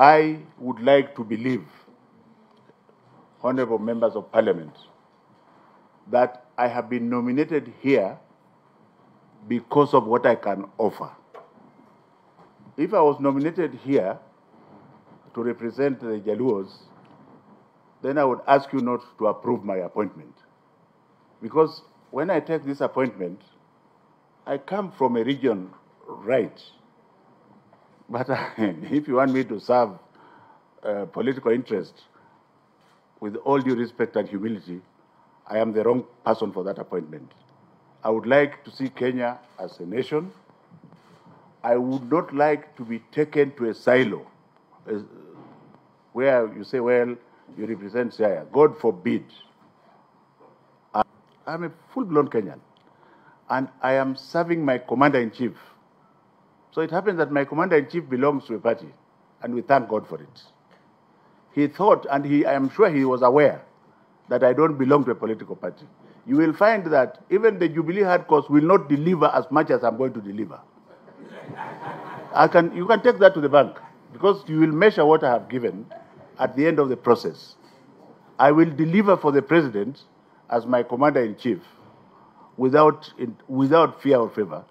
I would like to believe, honorable members of parliament, that I have been nominated here because of what I can offer. If I was nominated here to represent the Jaluos, then I would ask you not to approve my appointment. Because when I take this appointment, I come from a region right. But if you want me to serve uh, political interest, with all due respect and humility, I am the wrong person for that appointment. I would like to see Kenya as a nation. I would not like to be taken to a silo uh, where you say, well, you represent Siaya. God forbid. I'm a full blown Kenyan. And I am serving my commander in chief. So it happens that my commander in chief belongs to a party. And we thank God for it. He thought, and he, I am sure he was aware, that I don't belong to a political party. You will find that even the Jubilee hard course will not deliver as much as I'm going to deliver. I can, you can take that to the bank because you will measure what I have given at the end of the process. I will deliver for the president as my commander in chief without, without fear or favor.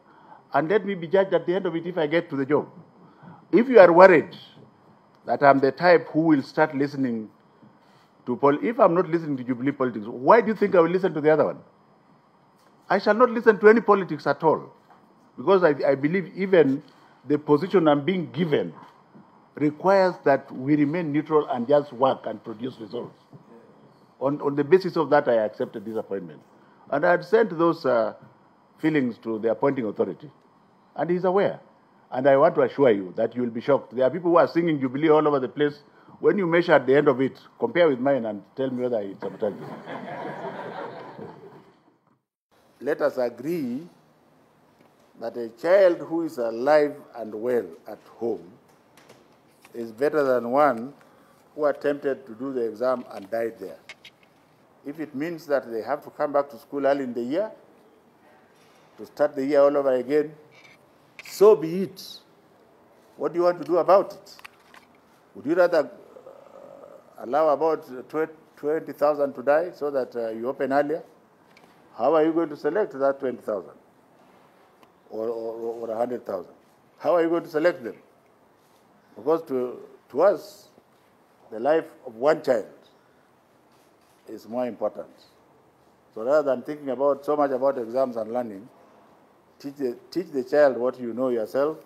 And let me be judged at the end of it if I get to the job. If you are worried that I'm the type who will start listening to Paul, if I'm not listening to Jubilee politics, why do you think I will listen to the other one? I shall not listen to any politics at all. Because I, I believe even the position I'm being given requires that we remain neutral and just work and produce results. On, on the basis of that, I accepted this appointment. And I had sent those uh, feelings to the appointing authority. And he's aware. And I want to assure you that you will be shocked. There are people who are singing Jubilee all over the place. When you measure at the end of it, compare with mine and tell me whether it's sabotage. Let us agree that a child who is alive and well at home is better than one who attempted to do the exam and died there. If it means that they have to come back to school early in the year, to start the year all over again, so be it. What do you want to do about it? Would you rather uh, allow about 20,000 to die so that uh, you open earlier? How are you going to select that 20,000 or, or, or 100,000? How are you going to select them? Because to, to us, the life of one child is more important. So rather than thinking about so much about exams and learning, teach the, teach the child what you know yourself.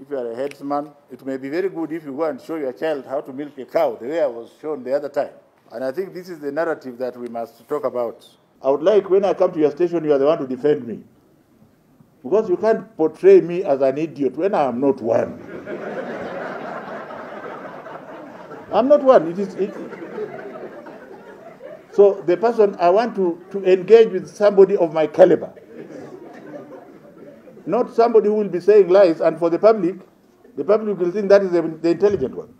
If you are a headsman, it may be very good if you go and show your child how to milk a cow, the way I was shown the other time. And I think this is the narrative that we must talk about. I would like when I come to your station, you are the one to defend me. Because you can't portray me as an idiot when I am not one. I'm not one. It is, it, so the person I want to, to engage with somebody of my caliber. Not somebody who will be saying lies, and for the public, the public will think that is the, the intelligent one.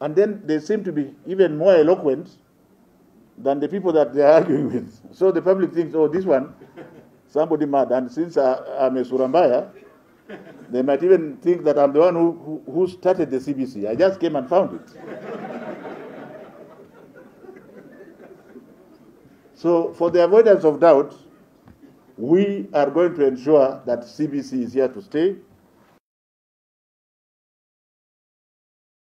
And then they seem to be even more eloquent than the people that they are arguing with. So the public thinks, oh, this one, somebody mad. And since uh, I, am a Surambaya, they might even think that I'm the one who, who started the CBC. I just came and found it. so, for the avoidance of doubt, we are going to ensure that CBC is here to stay.